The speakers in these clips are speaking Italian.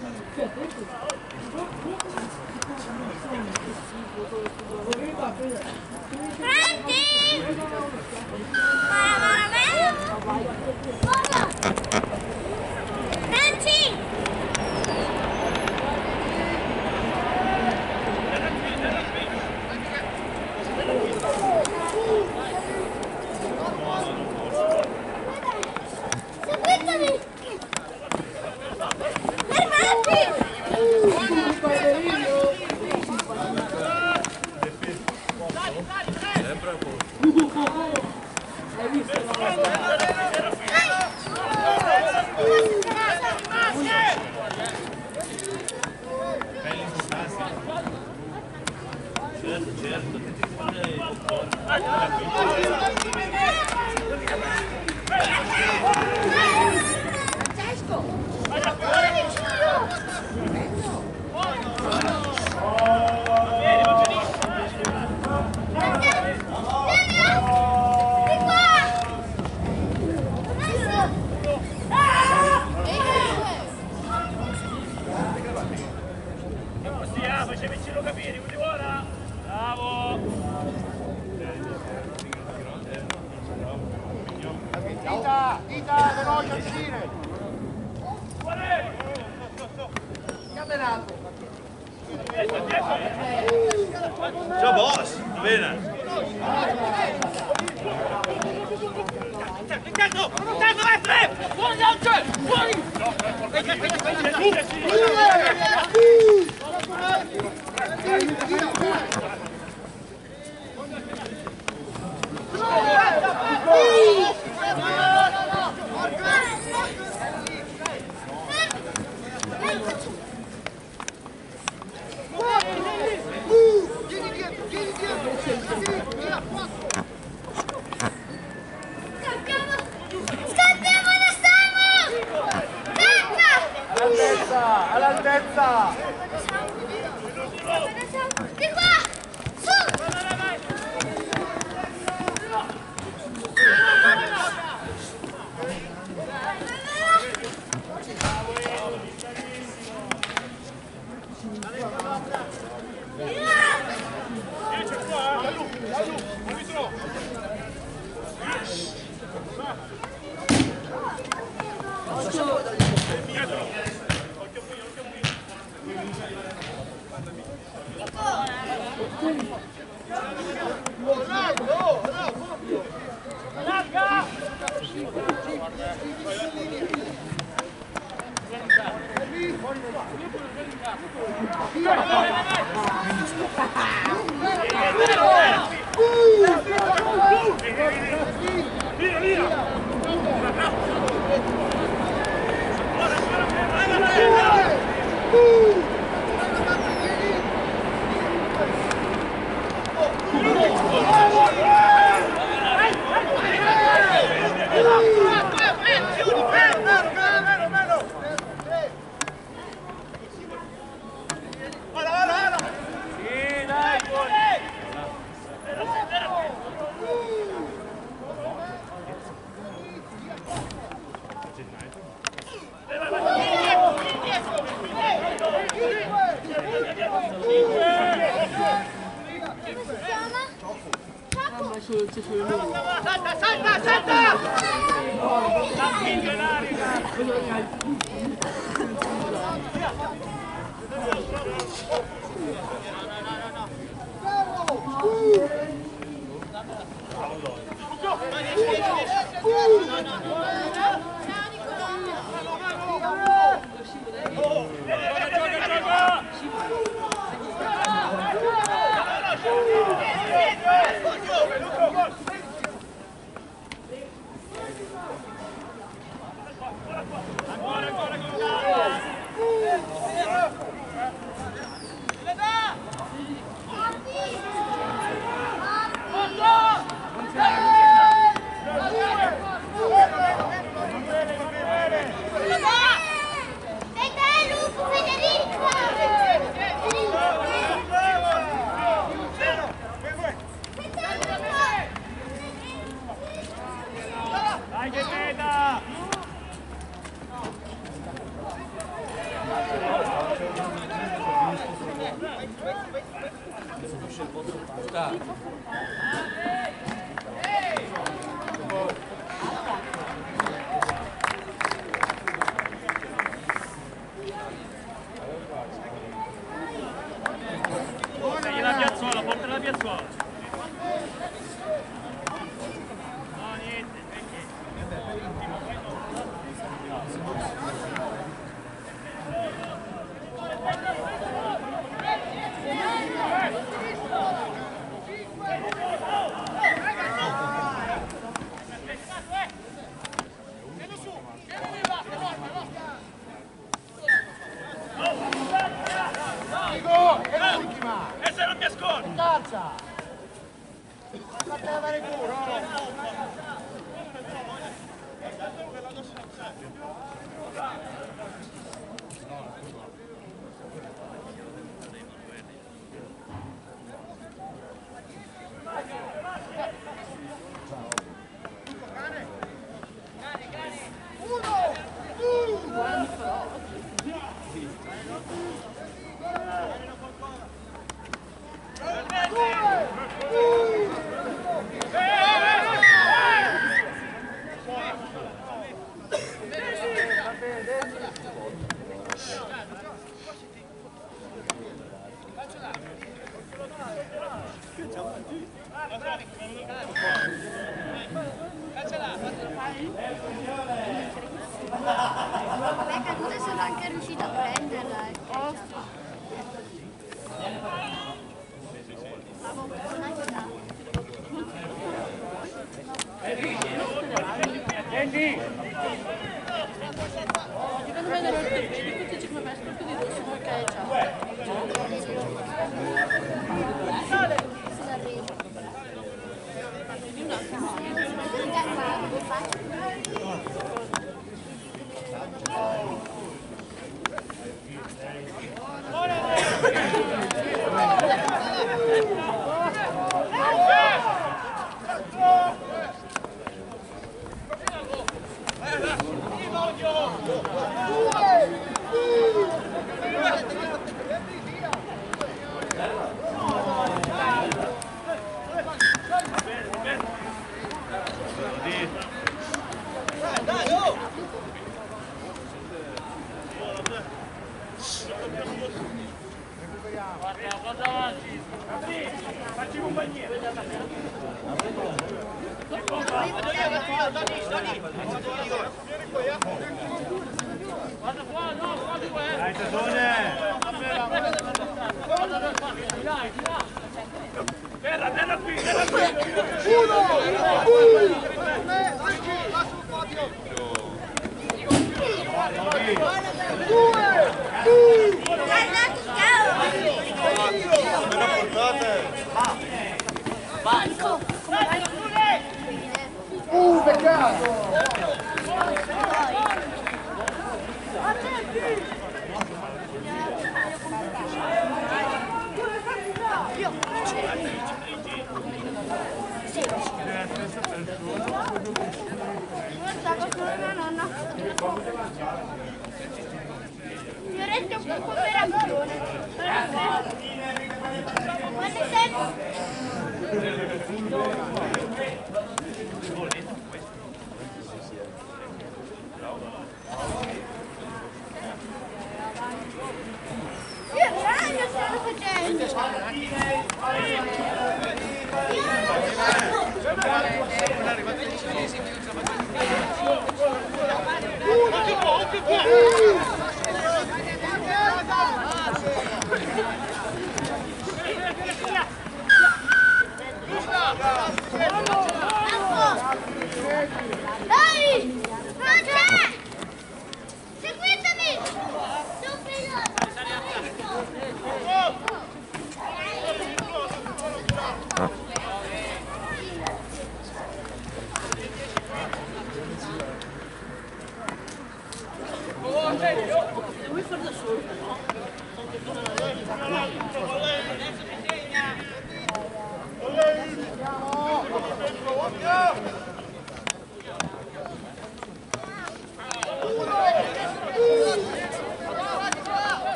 嗯，对，都是。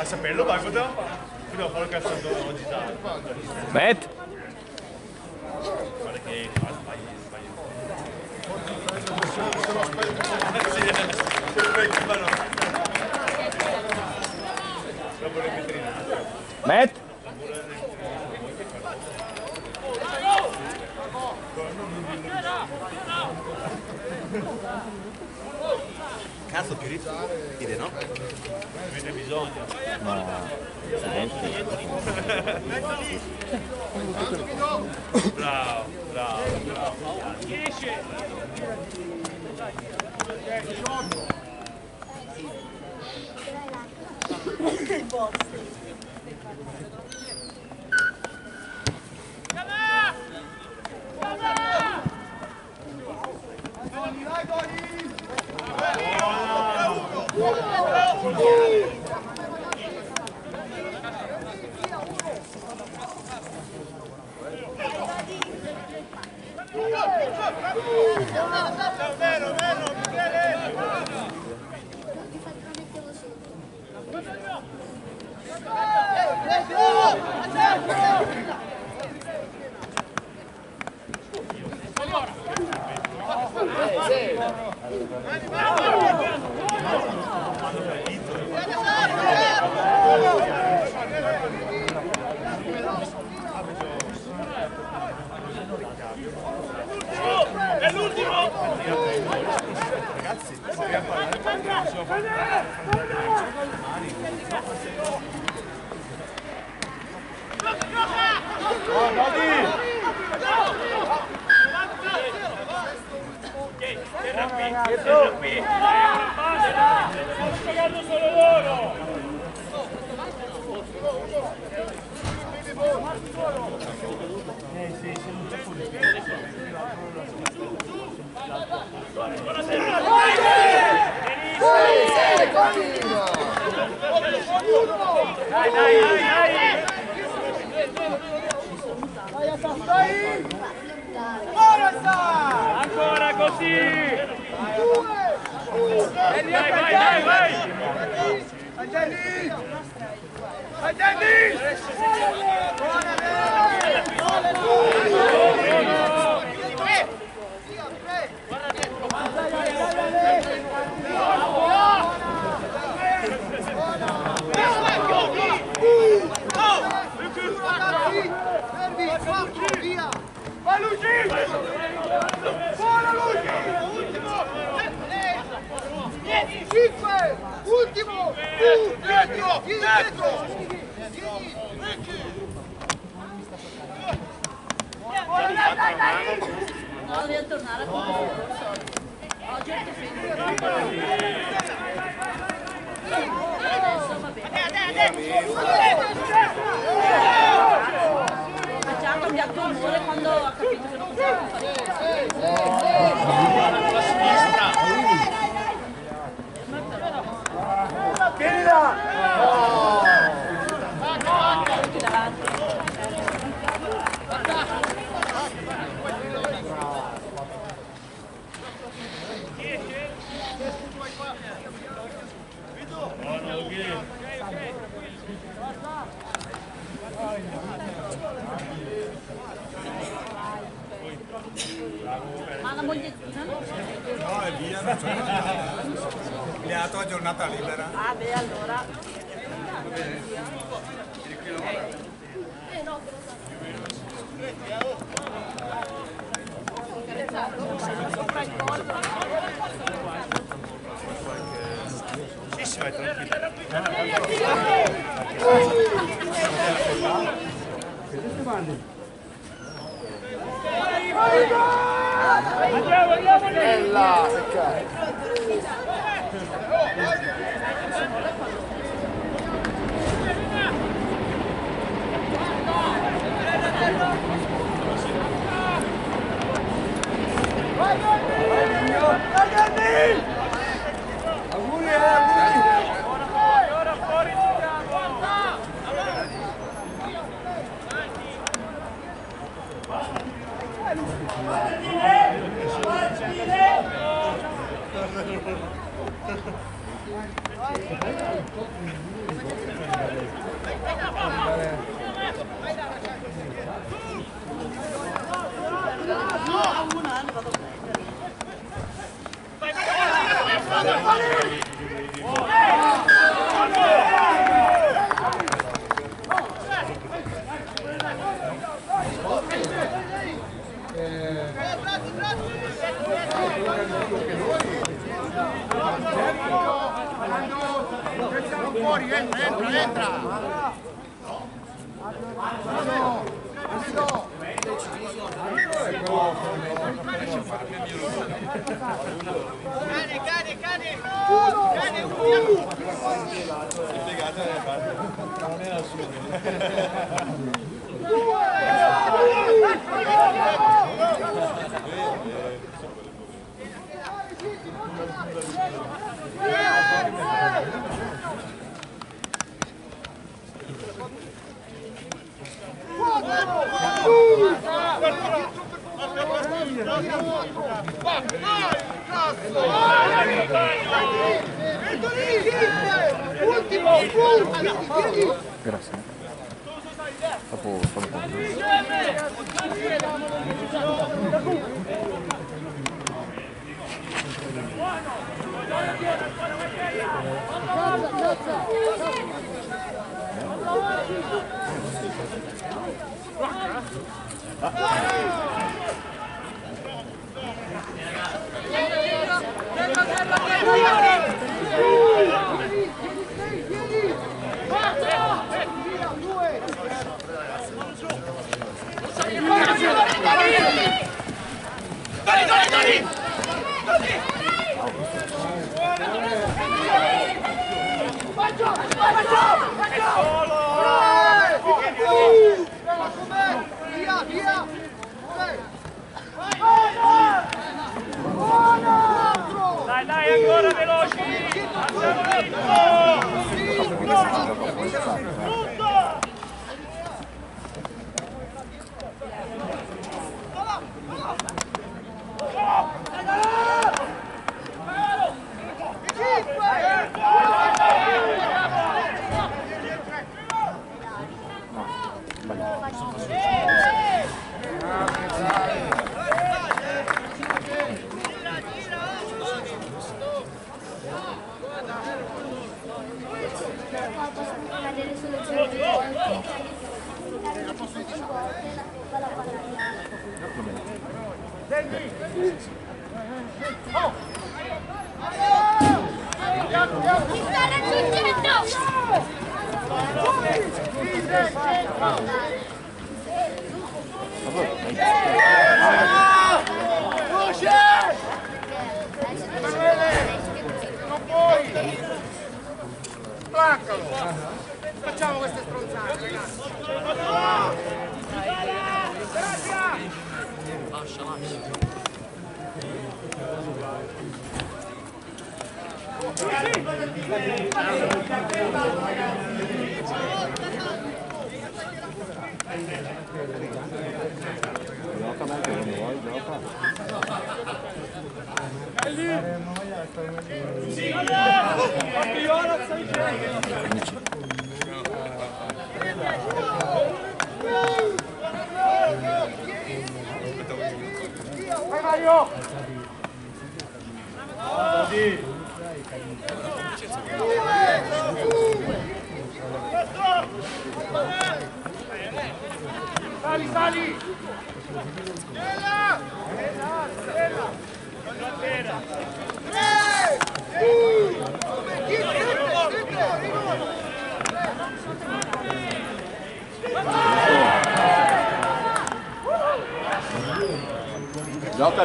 아 진짜 멜로 말거든? 그냥 버릇 갔어 너 진짜 맷! Matt? Cazzo più ripide, no? Avete bisogno. No, accidenti. Bravo, bravo, bravo. Dai, Goli! Vero, vero, Michele! È l'ultimo! Terra Ancora così! Vai, vai, vai, vai! Angelini! Angelini! Fermi, quattro, via! Vai Luigi! Buona Luigi! Cinque! Ultimo! Tu, dietro! Dietro! Vieni! No, devo tornare a come Oggi è Adesso va bene. Ha già cambiato umore quando ha capito che non poteva fare 게리다! Mana moglie? No, è via, dato la giornata libera. Ah beh allora. Sì, sì, vai tranquillo. Vai, vai! Andiamo, andiamo! Bella, peccato. 아구야 아구야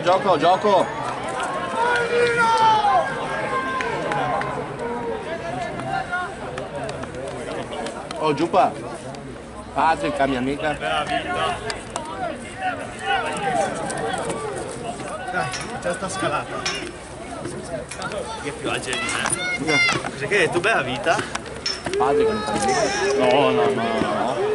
gioco, gioco. Oh, Giuppa. Patrick, mia amica. Dai, c'è sta scalata. Che più agile di me. Cos'è che hai detto? Bella vita? Patrick, non fa niente. No, no, no, no.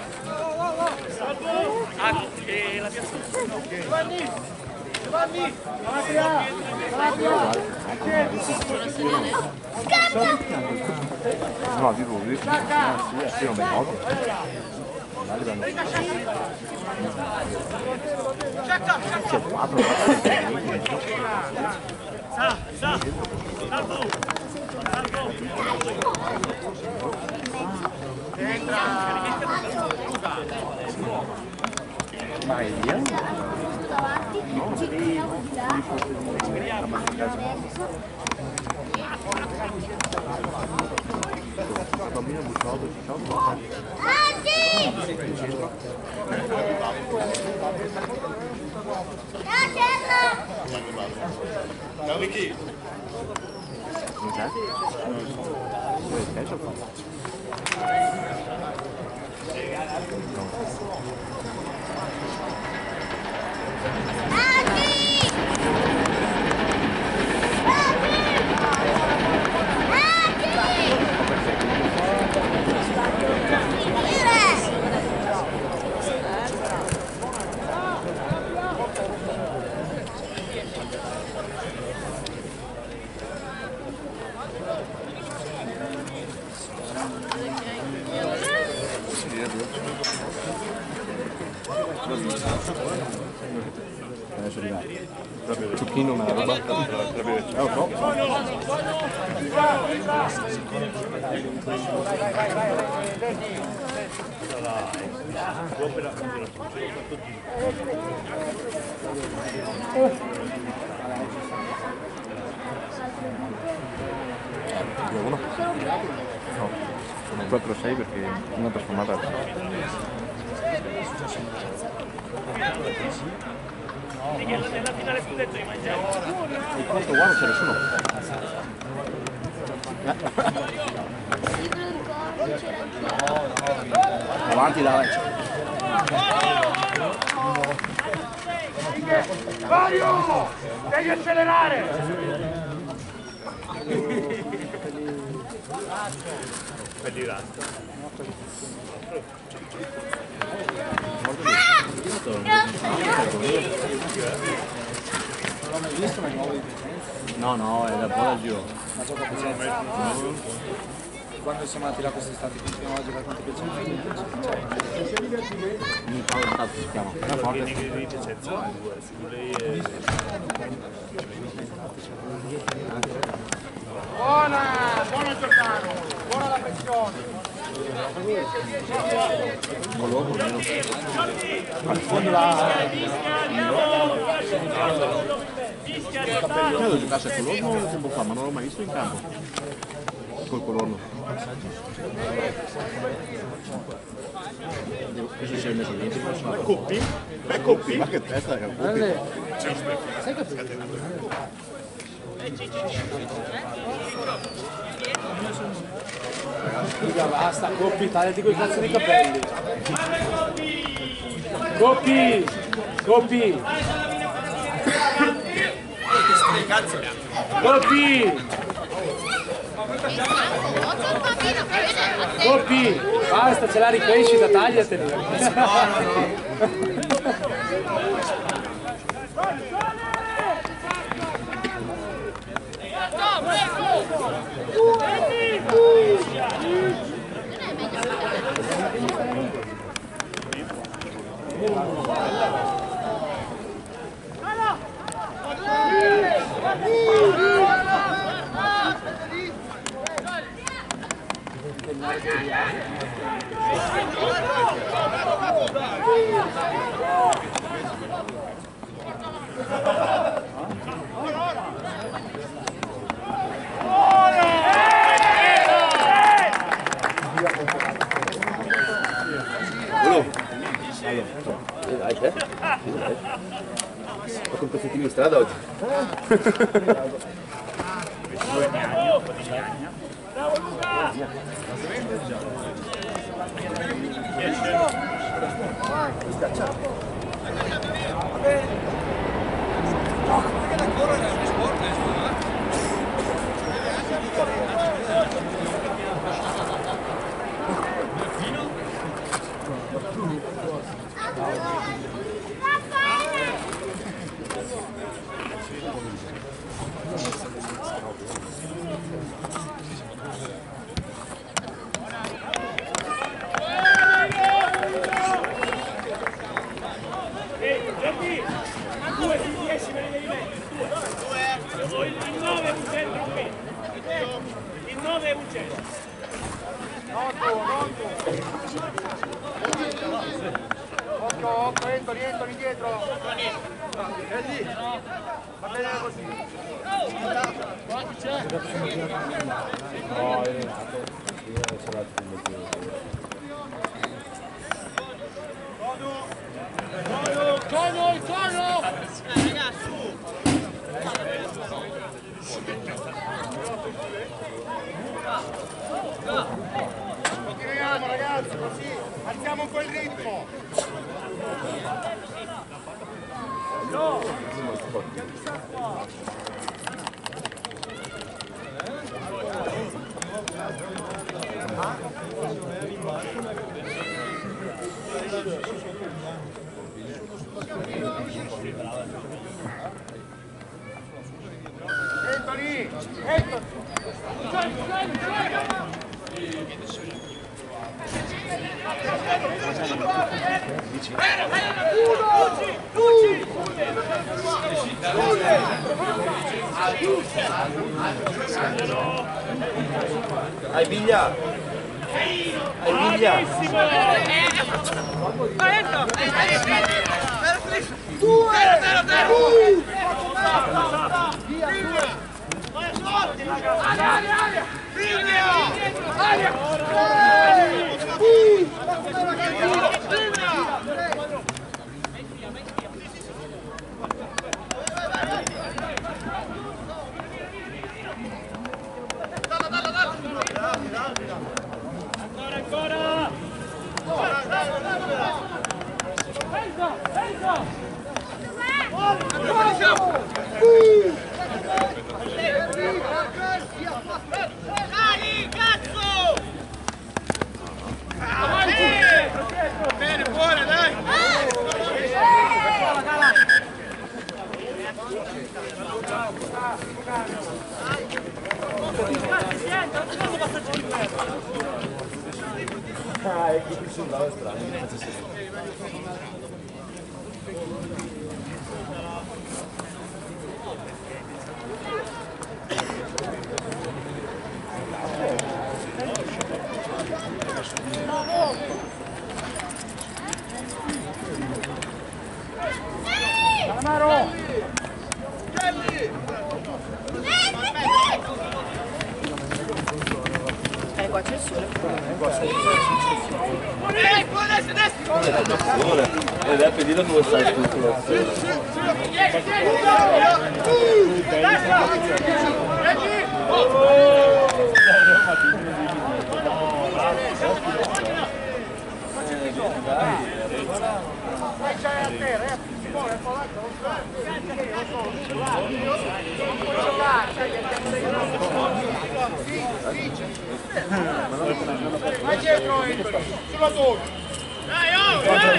Aquela minha Giovanni! Giovanni! Fabia! Fabia! Scappa! No, di lui. Ah, sì, sì, non mi muovo. C'è quattro. Sa, sa! Salvo! Salvo! Entra! Luca! Maria? Não, Vicky. Não tá? Não. Ah, Aqui! Adesso arriva. Zucchino me la roba. Eh, lo so. Uno? No, sono 4-6 perché una trasformata Nella finale scudetto di mangiare. Il quarto qua non c'è nessuno. Avanti dai. Mario! Devi accelerare! No, no, è da buona giro. Ma gioca Piacenza? Quando siamo andati là quest'estate, continuiamo a giocare contro Piacenza. Mi fa un cazzo si chiama. È forte. Buona, buona giocare, buona la pressione. Volovo, meno. Credo giocasse a Colorno tempo fa, ma non l'ho mai visto in campo. Col. Questo messo dentro. Coppi? Beh, Coppi? Ma che testa che Coppi. Sai che Scusa, basta, Coppi, tagliati quei cazzo di capelli. Coppi! Coppi! Coppi! Coppi! Basta, c'è la ricrescita, tagliateli. Qualcuno vicino Aguiglia! Aguiglia! Ma dietro Anthony, sulla torre. Dai, oh, dai!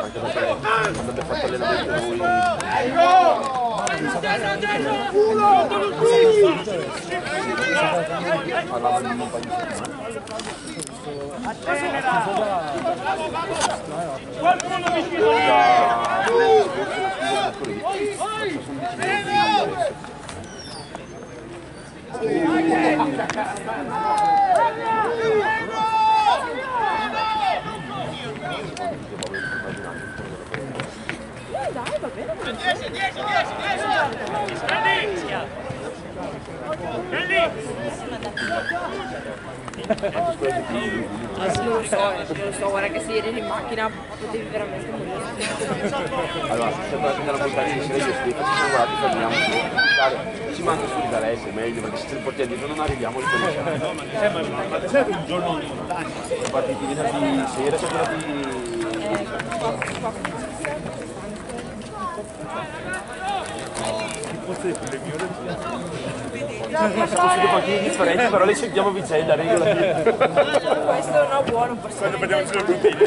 Anche perché quando abbiamo fatto allenamento noi... Culo! Parlavano di un paio di settimane. Geldi! Geldi! Non lo so, lo so, guarda che se eri in macchina potevi veramente morire. Allora, se sembra che andare a buttare in serie ci siamo guardati, fermiamo su. Ci manca su da lei, è meglio, perché se ce li portiamo dietro non arriviamo di quello. Ma sempre un giorno in montagna. Siamo partiti venerdì sera, siamo andati... Sono partiti differenti, però le sentiamo a vicenda, regola. Questo no, buono, po' Quando Vediamo sulle proteine.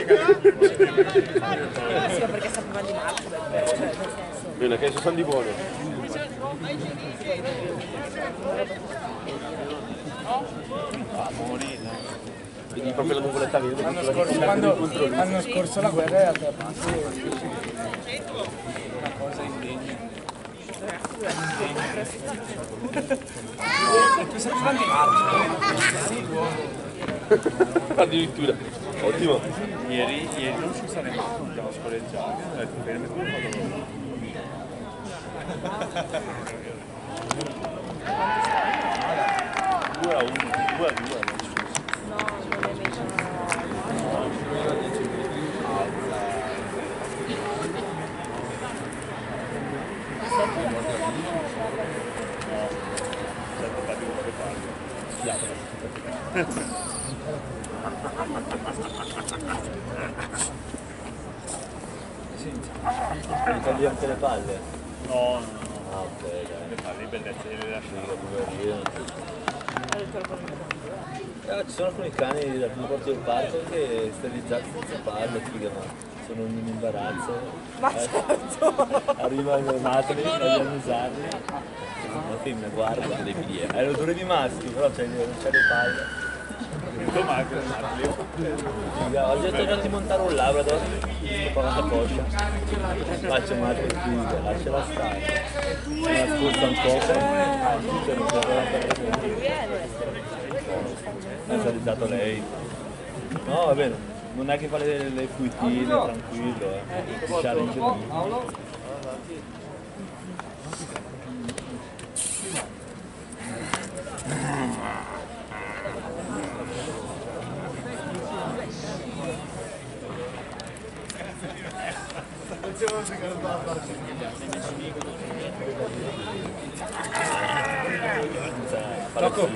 Sì, perché sapeva di marzo. Bene, che sono di buono. Vedi proprio la nuvoletta verde. L'anno scorso, la guerra una cosa indegna. Tu sei stato anche marzo. Addirittura. Ottimo. Ieri, ieri non ci saremmo tutti a scorreggiare, ho detto bene, come vado Due a uno, due a due. No, non è vero. Siamo stati da tre parti. Togli anche le palle. No, no, no, Ah, ok, dai. le palle, bellezze delle lasciare. Eh, ci sono alcuni cani dal primo quarto del parco che sterilizzati senza palle, figa, ma sono in un imbarazzo. Ma certo! Arrivano i matri, vogliono usarli. La femmina guarda dei PDM. È l'odore di maschio, però c'è, non c'è le palle. Figa, Oggi ho tentato di montare un labrador, mi fa la coscia. Faccio matri figa, lasciala stare. La spuzza un po', ah, tutto non si può perdere. Ha realizzato lei. No, va bene, non è che fa le, le fuitine, tranquillo, eh. Si challenge lì. Tocco.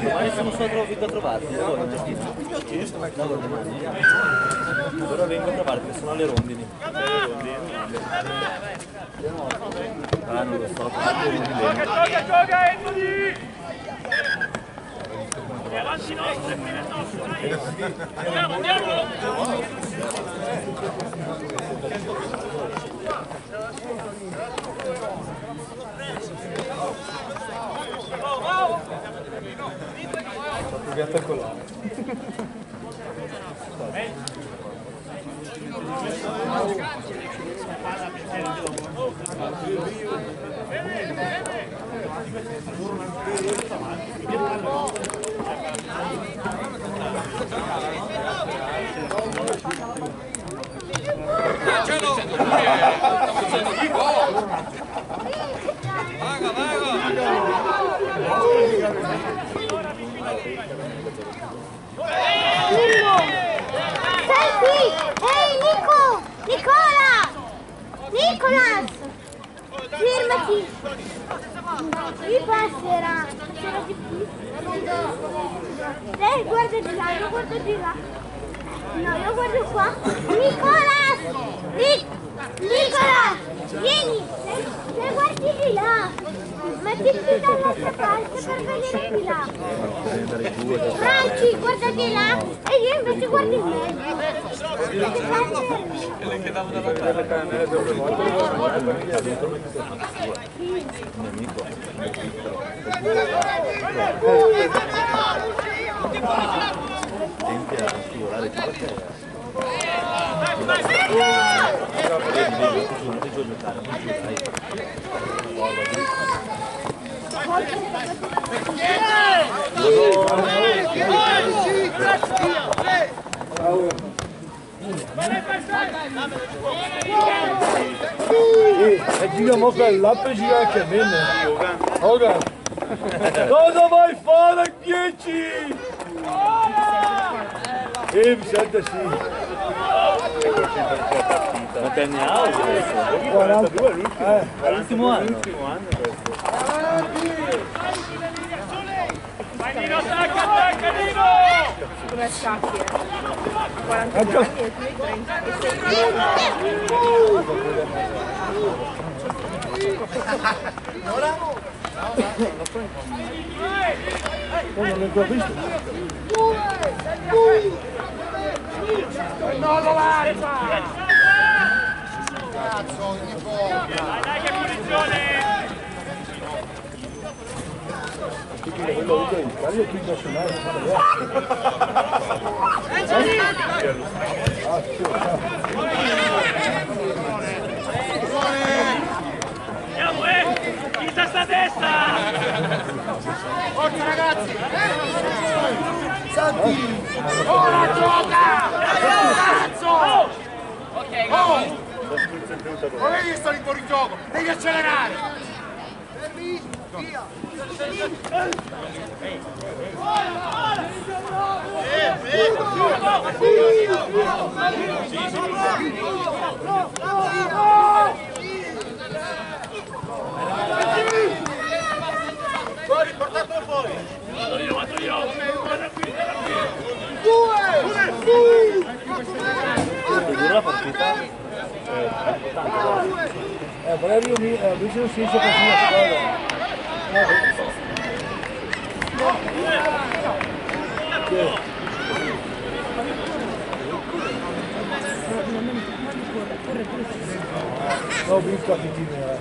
Domani siamo solo tro- vengo a trovarti, lavoro Giustino. Lavoro domani. Allora vengo a trovarti, sono alle rondini. Ah, non lo so. Gioca, gioca, Anthony! Avanti nostro, e fine nostro, dai! Andiamo, andiamo! Proviate a colare. Sei Fermati! Qui passerà! Sarà di qui! Lei guarda di là, io guardo di là! No, io guardo qua! Nicolas! Nic- Nicolas! Vieni! Lei guardi di là! Mettiti dall'altra parte per venire di là! Franci, guarda di là! E io invece guardo in mezzo! Ti faccio- Tempi a configurare tutto a terra. Devi suonare giù giocare, non più, dai. E Diga mal pra lá pra girar aqui, bem, né? Olga! Toda vai fora, gente! Ei, Vicente, assim. Vai terminar? Olha, tá duas ali. Olha, Simone. Come scacchi, eh. 42 anni e tu hai 36 oh, non l'ho visto. Dai, dai, che punizione! Quello lì del Caglio qui nazionale. Eh! In testa a destra! Forza ragazzi! Santi! Ora gioca! Cazzo! Oh! Non hai visto il fuorigioco? Devi accelerare! Fuori, portatelo fuori! Vado io, vado io! Guarda qui, guarda qui! No, we've got to do that.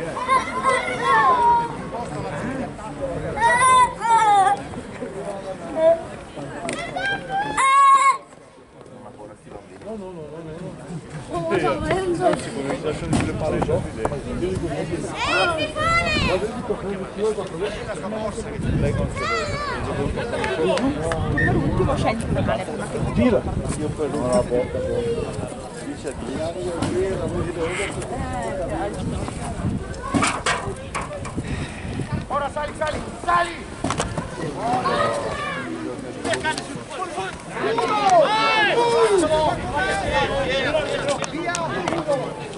Yeah. Tira. Io per una volta. Dice a Ora sali, sali, sali! Aspetta, Oh,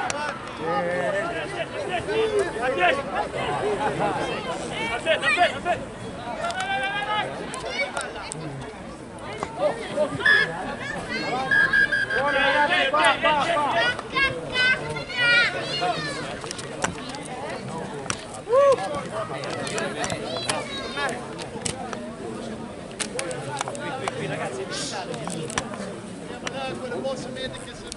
that's Quella mossa medica si è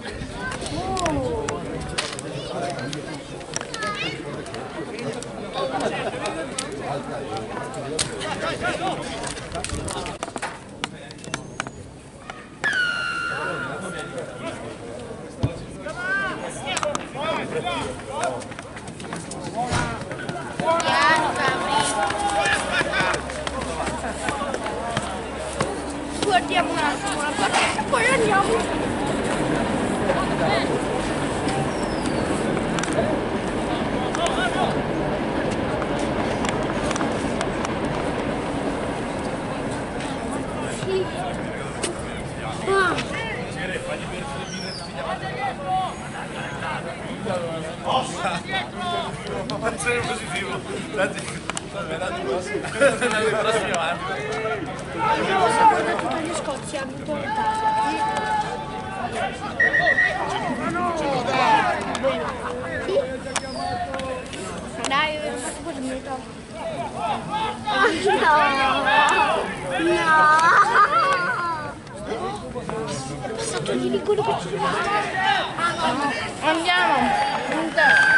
Nel prossimo anno. Tutti gli scozzi hanno tortato. Dai, ho fatto così mi ricordo. No! No! È passato lì di quello che ci Andiamo. Io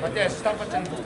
Mattia, si sta facendo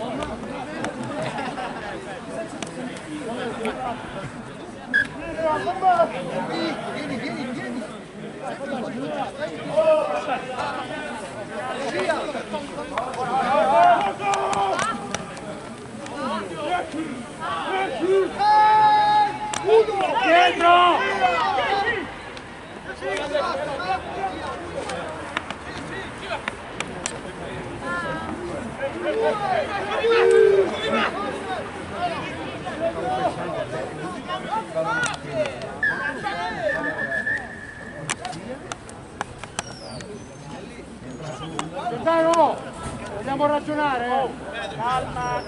Come on! Giordano, vogliamo ragionare? Calma.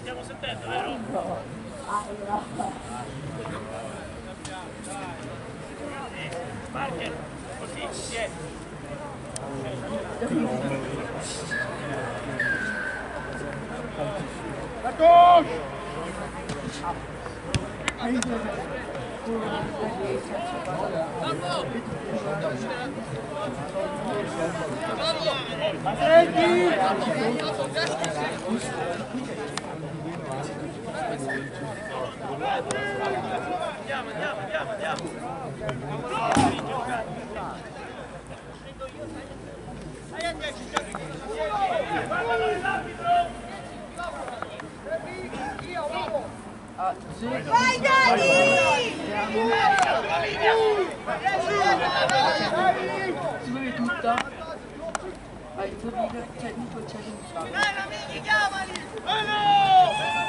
Stiamo sentendo, vero? Market, Positie. Marcos! Ja, andiamo, andiamo. Vai Dani! Si muove tutta. Vai, tu vedi, cioè, Nico c'è un sacco. Dai, amici, chiamali! Meno! Meno,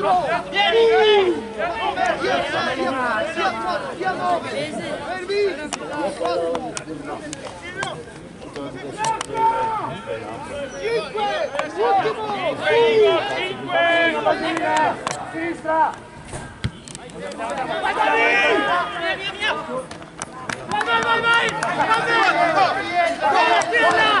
dentro! Vieni! Sia prima, sia quattro, sia nove! Fermi! Quattro! Cinque! Ultimo! Cinque! Sinistra! Vai, vai, vai! Vai, vai, vai! Ferma! Ferma!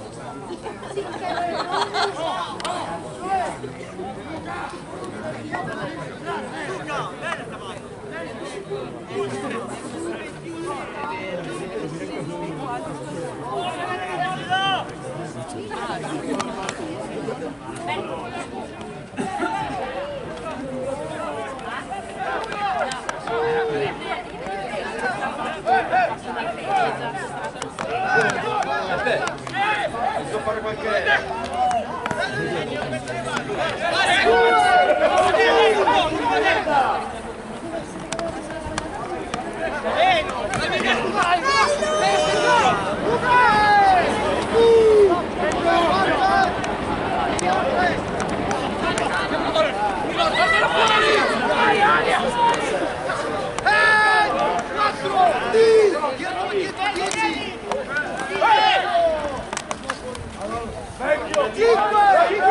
감사합니다. fuori qualche... Equipa!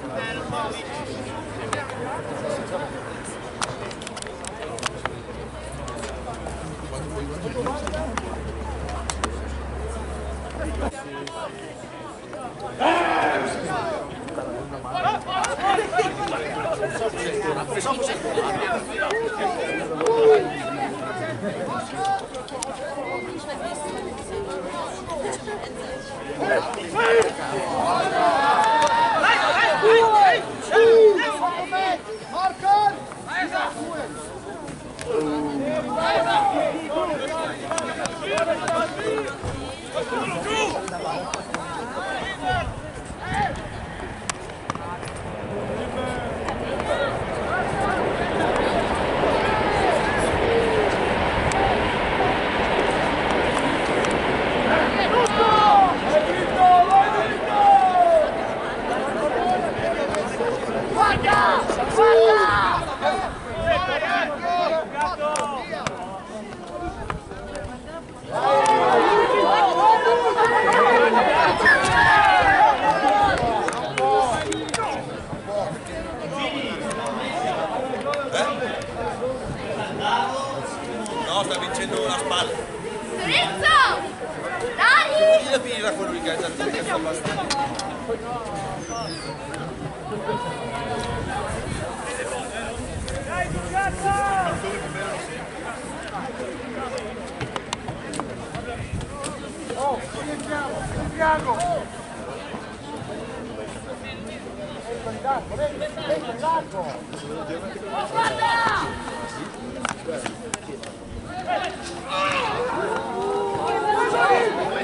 Hey! Go! Finirà quello lì che ha già detto che sta abbastanza.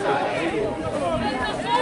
Vai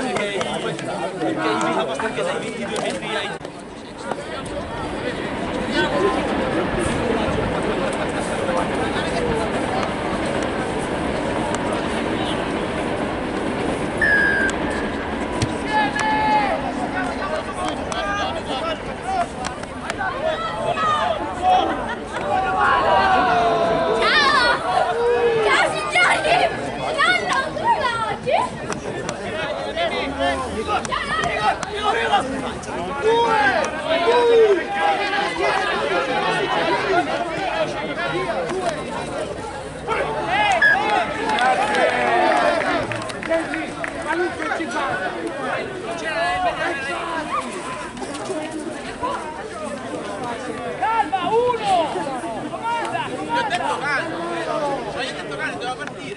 perché i, perché i, perché i, perché i, perché i, perché i, Calma, uno! Comanda, Gli ho comanda! detto calma. Ma gli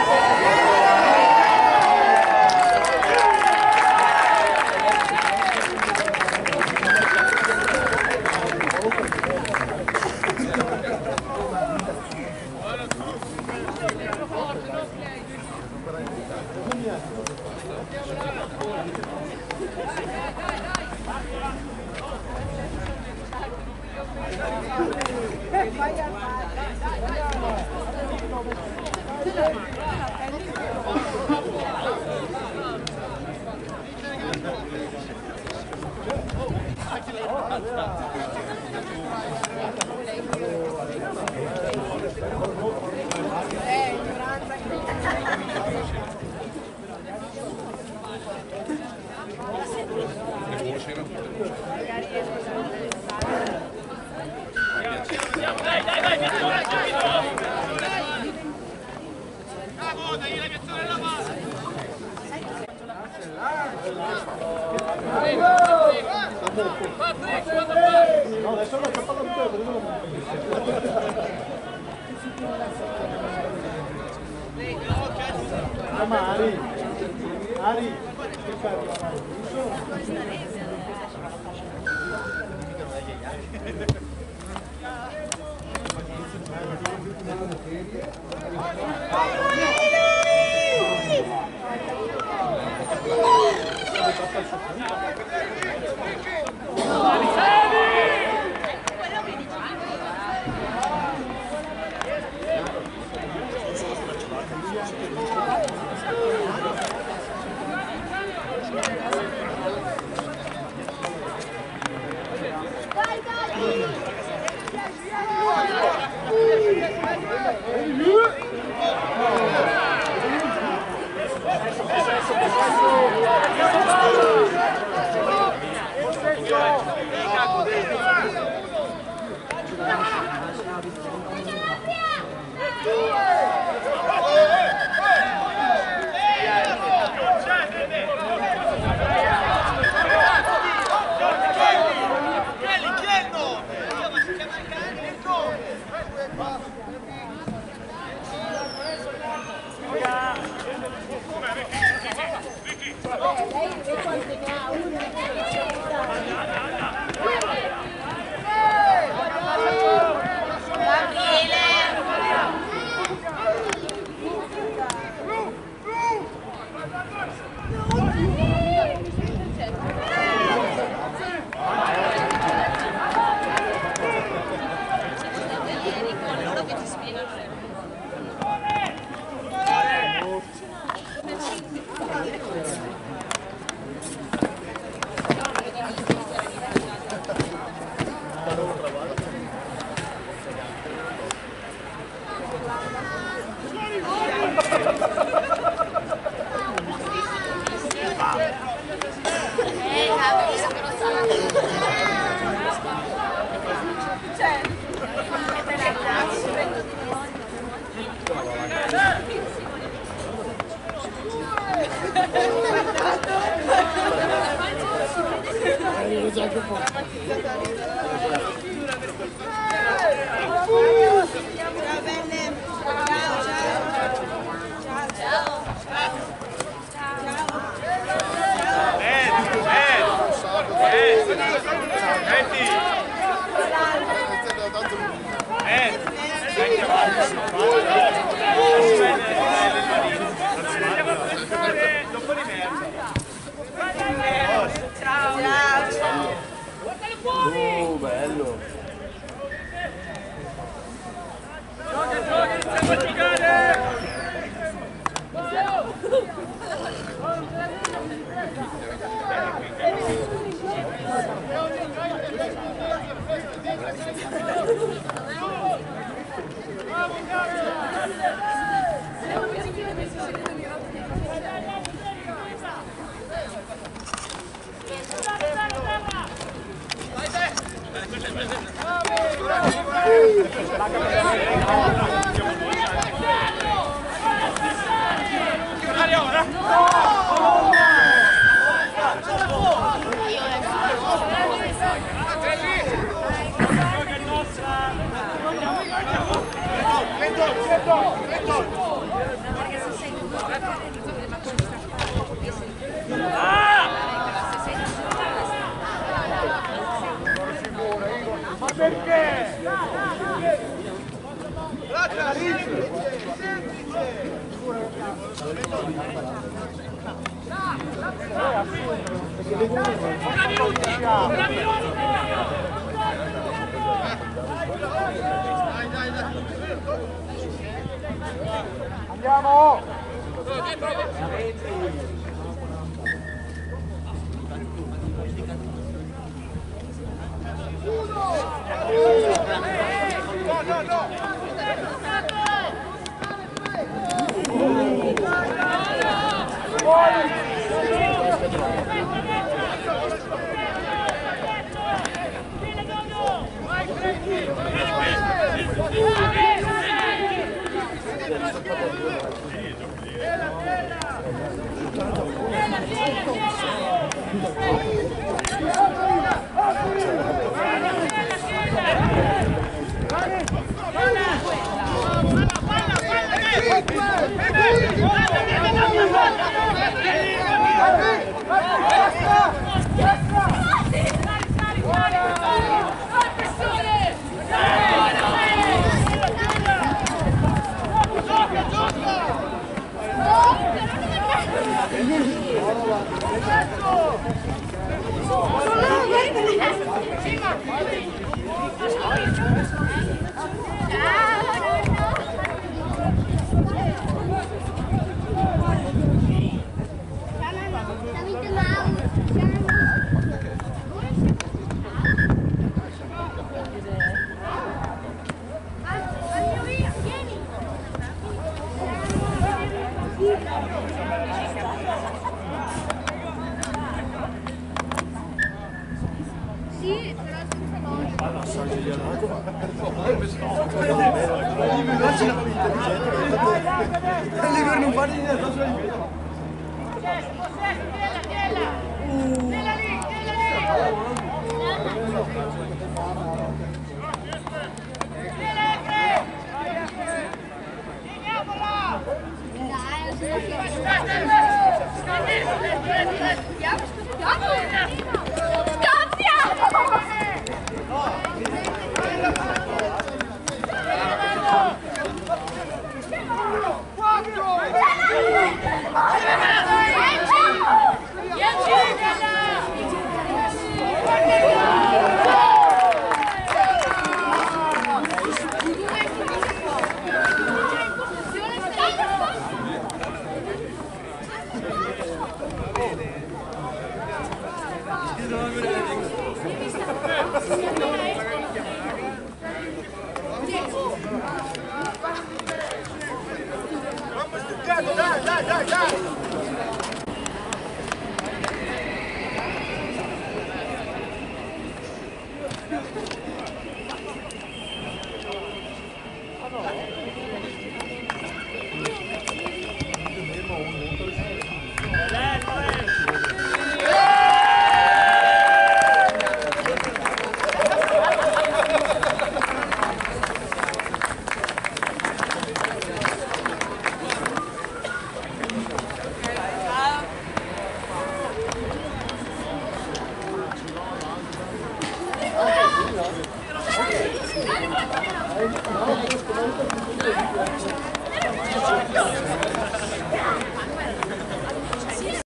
Buonasera. علي علي